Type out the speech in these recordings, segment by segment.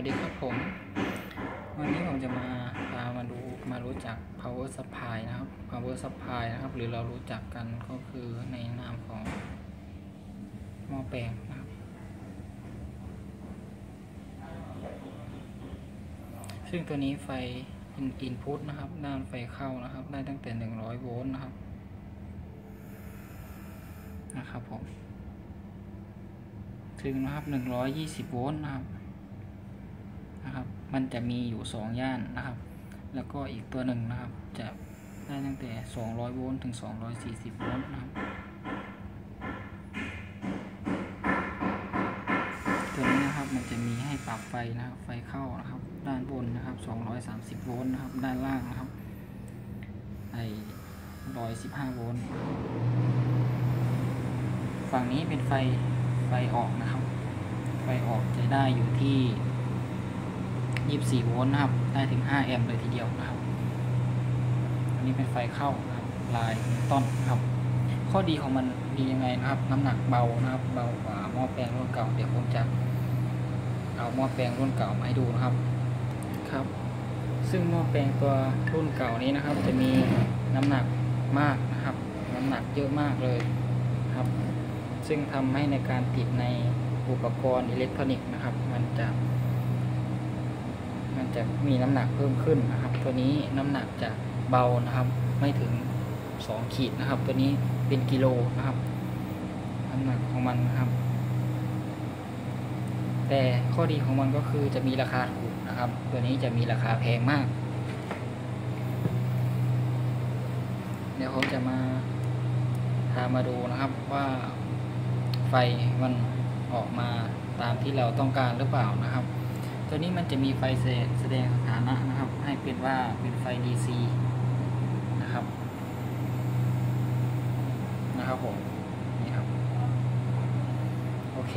วัสดีครับผม วันนี้ผมจะมาพามาดูมารู้จัก power supply นะครับ power supply นะครับ หรือเรารู้จักกันก็คือในนามของหม้อแปลงนะครับ ซึ่งตัวนี้ไฟ input นะครับ ด้านไฟเข้านะครับ ได้ตั้งแต่ 100 โวลต์นะครับ นะครับผม ถึงนะครับ 120 โวลต์นะครับนะครับ มันจะมีอยู่ 2 ย่านนะครับ แล้วก็อีกตัวหนึ่งนะครับ จะได้ตั้งแต่ 200 โวลต์ถึง 240 โวลต์นะครับ ตัวนี้นะครับมันจะมีให้ปรับไฟนะครับ ไฟเข้านะครับ ด้านบนนะครับ 230 โวลต์นะครับ ด้านล่างนะครับ ไอ้115 โวลต์ ฝั่งนี้เป็นไฟไฟออกนะครับ ไฟออกจะได้อยู่ที่ 24 โวลต์นะครับ ได้ถึง 5 แอมป์เลยทีเดียวนะครับ อันนี้เป็นไฟเข้านะครับ ลายต้นครับ ข้อดีของมันดียังไงนะครับ น้ำหนักเบานะครับ เบากว่าหม้อแปลงรุ่นเก่า เดี๋ยวผมจะเอาหม้อแปลงรุ่นเก่ามาให้ดูนะครับ ครับ ซึ่งหม้อแปลงตัวรุ่นเก่านี้นะครับ จะมีน้ำหนักมากนะครับ น้ำหนักเยอะมากเลยครับ ซึ่งทำให้ในการติดในอุปกรณ์อิเล็กทรอนิกส์นะครับ มันจะ มันจะมีน้ำหนักเพิ่มขึ้นนะครับ ตัวนี้น้ำหนักจะเบานะครับ ไม่ถึง 2 ขีดนะครับ ตัวนี้เป็นกิโลนะครับน้ำหนักของมันนะครับ แต่ข้อดีของมันก็คือจะมีราคาถูกนะครับ ตัวนี้จะมีราคาแพงมาก เดี๋ยวผมจะมาพามาดูนะครับว่าไฟมันออกมาตามที่เราต้องการหรือเปล่านะครับ ตัวนี้มันจะมีไฟแสดงสถานะนะครับ ให้เป็นว่าเป็นไฟ DC นะครับ นะครับผมนี่ครับ โอเค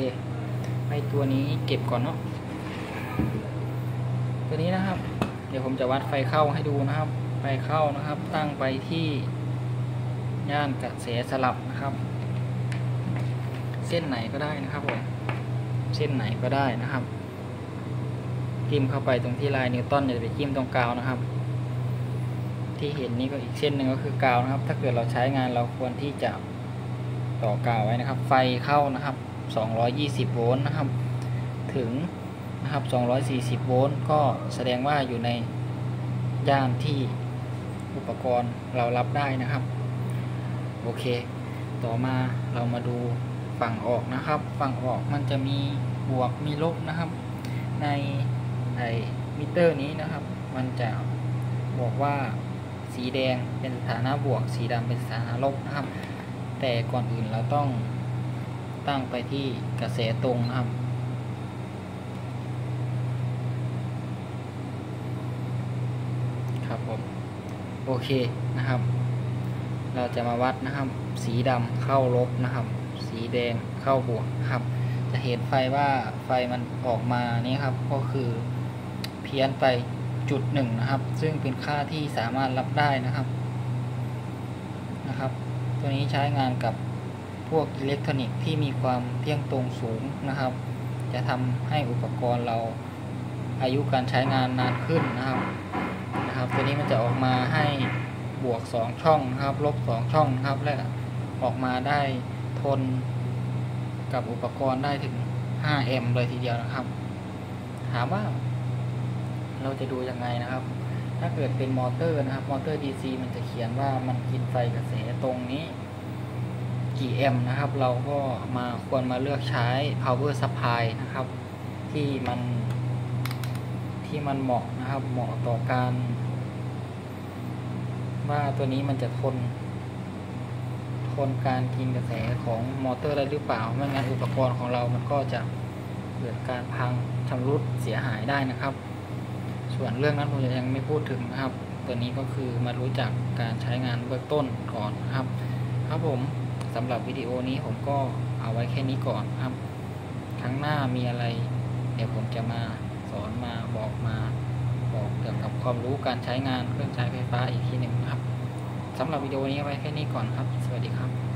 ไฟตัวนี้เก็บก่อนเนาะตัวนี้นะครับ เดี๋ยวผมจะวัดไฟเข้าให้ดูนะครับ ไฟเข้านะครับ ตั้งไปที่ย่านกระแสสลับนะครับ เส้นไหนก็ได้นะครับผมเส้นไหนก็ได้นะครับ จิ้มเข้าไปตรงที่ลายนิวตันอย่าไปจิ้มตรงกาวนะครับ ที่เห็นนี้ก็อีกเส้นหนึ่งก็คือกาวนะครับ ถ้าเกิดเราใช้งานเราควรที่จะต่อกาวไว้นะครับ ไฟเข้านะครับ 220 โวลต์นะครับ ถึงนะครับ 240 โวลต์ก็แสดงว่าอยู่ในย่านที่อุปกรณ์เรารับได้นะครับ โอเค ต่อมาเรามาดูฝั่งออกนะครับ ฝั่งออกมันจะมีบวกมีลบนะครับ ใน ไอมิเตอร์นี้นะครับ มันจะบอกว่าสีแดงเป็นสถานะบวก สีดำเป็นสถานะลบนะครับ แต่ก่อนอื่นเราต้องตั้งไปที่กระแสตรงนะครับ ครับผมโอเคนะครับ เราจะมาวัดนะครับ สีดำเข้าลบนะครับ สีแดงเข้าบวกครับ จะเห็นไฟว่าไฟมันออกมานี่ครับ ก็คือ พี้ยนไปจุดหนึ่งนะครับ ซึ่งเป็นค่าที่สามารถรับได้นะครับนะครับ ตัวนี้ใช้งานกับพวกอิเล็กทรอนิกส์ที่มีความเที่ยงตรงสูงนะครับ จะทำให้อุปกรณ์เราอายุการใช้งานนานขึ้นนะครับนะครับ ตัวนี้มันจะออกมาให้บวก 2 ช่องนะครับ ลบ 2 ช่องนะครับ และออกมาได้ทนกับอุปกรณ์ได้ถึง 5 แอมป์เลยทีเดียวนะครับ ถามว่า เราจะดูยังไงนะครับ ถ้าเกิดเป็นมอเตอร์นะครับ มอเตอร์ DC มันจะเขียนว่ามันกินไฟกระแสตรงนี้ กี่แอมป์นะครับ เราก็มาควรมาเลือกใช้ power supply นะครับ ที่มันที่มันเหมาะนะครับ เหมาะต่อการ ว่าตัวนี้มันจะทนทนการกินกระแสของมอเตอร์ได้หรือเปล่า ไม่งั้นอุปกรณ์ของเรามันก็จะเกิดการพังชำรุดเสียหายได้นะครับ ส่วนเรื่องนั้นผมยังไม่พูดถึงนะครับ ตัวนี้ก็คือมารู้จักการใช้งานเบื้องต้นก่อนนะครับ ครับผมสำหรับวิดีโอนี้ผมก็เอาไว้แค่นี้ก่อนครับ ครั้งหน้ามีอะไร เดี๋ยวผมจะมาสอนมาบอกมาบอกเกี่ยวกับความรู้การใช้งานเครื่องใช้ไฟฟ้าอีกทีหนึ่งครับสำหรับวิดีโอนี้เอาไว้แค่นี้ก่อนครับ สวัสดีครับ